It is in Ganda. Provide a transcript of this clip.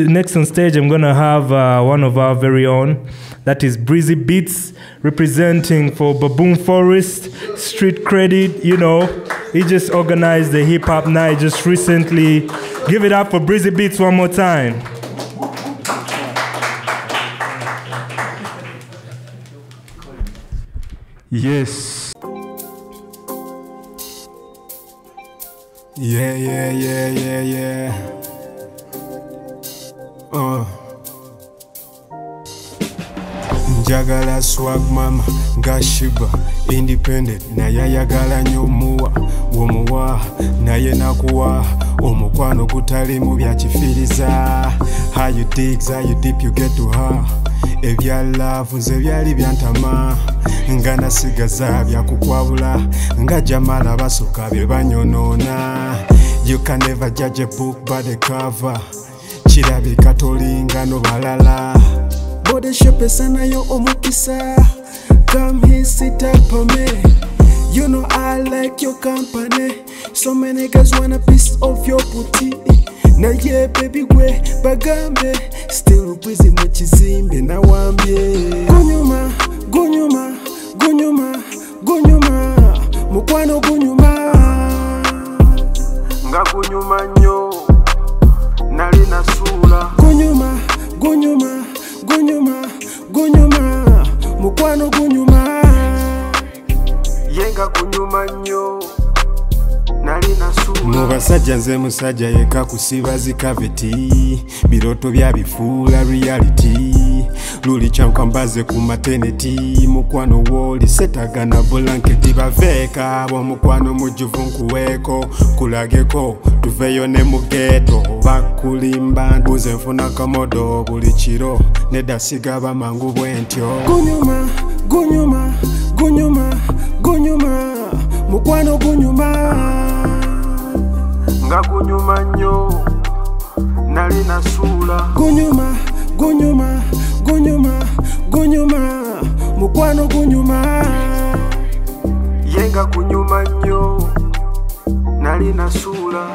Next on stage, I'm gonna have uh, one of our very own. That is Breezy Beats, representing for Baboon Forest, Street Credit. You know, he just organized the hip hop night just recently. Give it up for Breezy Beats one more time. Yes. Yeah, yeah, yeah, yeah, yeah. Njagala swag mama nga shiba independent naye ayagala nnyo omuwa womuwa naye nakuwa omukwano gutalimu byakifiiriza how you digs how you deep you get to her. Ebya laavu nze byali byantama nga nasigaza byakukwabula nga jamala basooka bye banyonoona. You can never judge a book by the cover. Kirabika tolingano balala bodeshopesa nayo omukisa. Come here sit up on me. You know i like your company. So many guys want piece of your booty. Naye baby we bagambe still busy mu kizimbe nawambye gunyuma gunyuma gunyuma gunyuma. Mukwano gunyuma. Nga gunyuma nnyo nali nasuula yenga gunyuma nnyo. Nali nasuula. Mu basajja nze musajja yeka kusiba zikaveti biroto byabifuula reality. Luli kyankwambaze ku mateneti mukwano woli setagana bulanketi baveeka. Bwomukwano mujuvu nkuweeko kulageko tuveyo ne mugeto bakulimba buze nfuna kamodo buli kiro. Nedasiga bamangu bwentyo gunyuma gunyuma gunyuma mukwano gunyuma nga gunyuma nnyo nali nasuula. Gunyuma gunyuma gunyuma gunyuma mukwano gunyuma yenga gunyuma nnyo nali nasuula